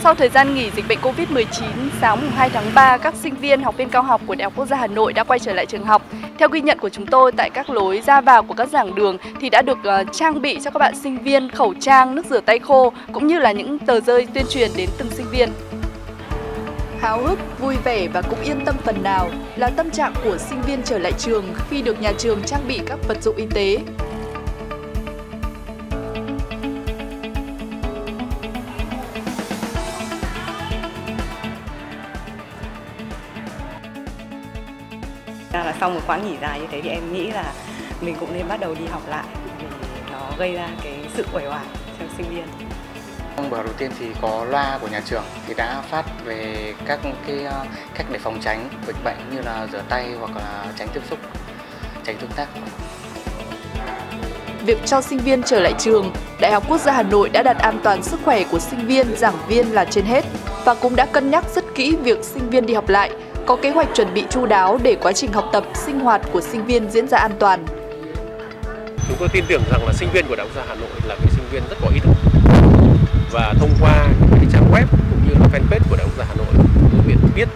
Sau thời gian nghỉ dịch bệnh Covid-19, sáng 2 tháng 3, các sinh viên, học viên cao học của Đại học Quốc gia Hà Nội đã quay trở lại trường học. Theo ghi nhận của chúng tôi, tại các lối ra vào của các giảng đường thì đã được uh, trang bị cho các bạn sinh viên khẩu trang, nước rửa tay khô cũng như là những tờ rơi tuyên truyền đến từng sinh viên. Háo hức, vui vẻ và cũng yên tâm phần nào là tâm trạng của sinh viên trở lại trường khi được nhà trường trang bị các vật dụng y tế. Là sau một quãng nghỉ dài như thế thì em nghĩ là mình cũng nên bắt đầu đi học lại vì nó gây ra cái sự uể oải cho sinh viên. Trong buổi đầu tiên thì có loa của nhà trường thì đã phát về các cái ờ, cách để phòng tránh dịch bệnh như là rửa tay hoặc là tránh tiếp xúc, tránh tương tác. Việc cho sinh viên trở lại trường, Đại học Quốc gia Hà Nội đã đặt an toàn sức khỏe của sinh viên, giảng viên là trên hết và cũng đã cân nhắc rất kỹ việc sinh viên đi học lại có kế hoạch chuẩn bị chu đáo để quá trình học tập, sinh hoạt của sinh viên diễn ra an toàn. Chúng tôi tin tưởng rằng là sinh viên của Đại học Gia Hà Nội là cái sinh viên rất có ý thức và thông qua những cái trang web cũng như là fanpage của Đại học Gia Hà Nội, tôi biết biết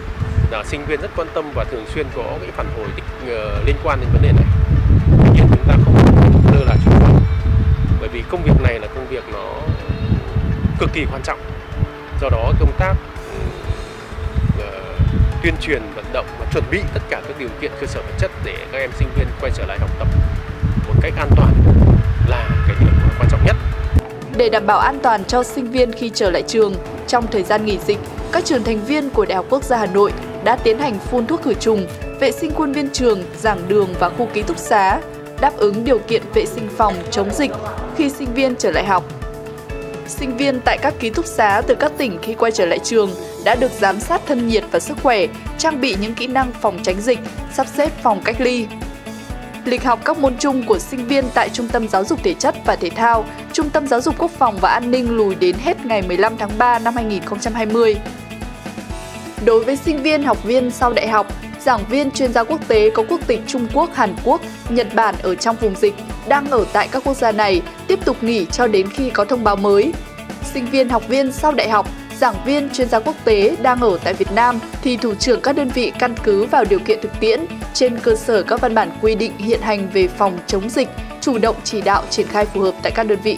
là sinh viên rất quan tâm và thường xuyên có cái phản hồi tích uh, liên quan đến vấn đề này. Tuy nhiên chúng ta không lơ là chủ quan bởi vì công việc này là công việc nó cực kỳ quan trọng. Do đó công tác tuyên truyền vận động và chuẩn bị tất cả các điều kiện cơ sở vật chất để các em sinh viên quay trở lại học tập một cách an toàn là cái điểm quan trọng nhất. Để đảm bảo an toàn cho sinh viên khi trở lại trường, trong thời gian nghỉ dịch, các trường thành viên của Đại học Quốc gia Hà Nội đã tiến hành phun thuốc khử trùng, vệ sinh khuôn viên trường, giảng đường và khu ký túc xá, đáp ứng điều kiện vệ sinh phòng chống dịch khi sinh viên trở lại học sinh viên tại các ký túc xá từ các tỉnh khi quay trở lại trường đã được giám sát thân nhiệt và sức khỏe, trang bị những kỹ năng phòng tránh dịch, sắp xếp phòng cách ly. Lịch học các môn chung của sinh viên tại Trung tâm Giáo dục Thể chất và Thể thao, Trung tâm Giáo dục Quốc phòng và An ninh lùi đến hết ngày 15 tháng 3 năm 2020. Đối với sinh viên, học viên sau đại học, giảng viên chuyên gia quốc tế có quốc tịch Trung Quốc, Hàn Quốc, Nhật Bản ở trong vùng dịch đang ở tại các quốc gia này tiếp tục nghỉ cho đến khi có thông báo mới. Sinh viên, học viên sau đại học, giảng viên, chuyên gia quốc tế đang ở tại Việt Nam thì thủ trưởng các đơn vị căn cứ vào điều kiện thực tiễn trên cơ sở các văn bản quy định hiện hành về phòng chống dịch, chủ động chỉ đạo triển khai phù hợp tại các đơn vị.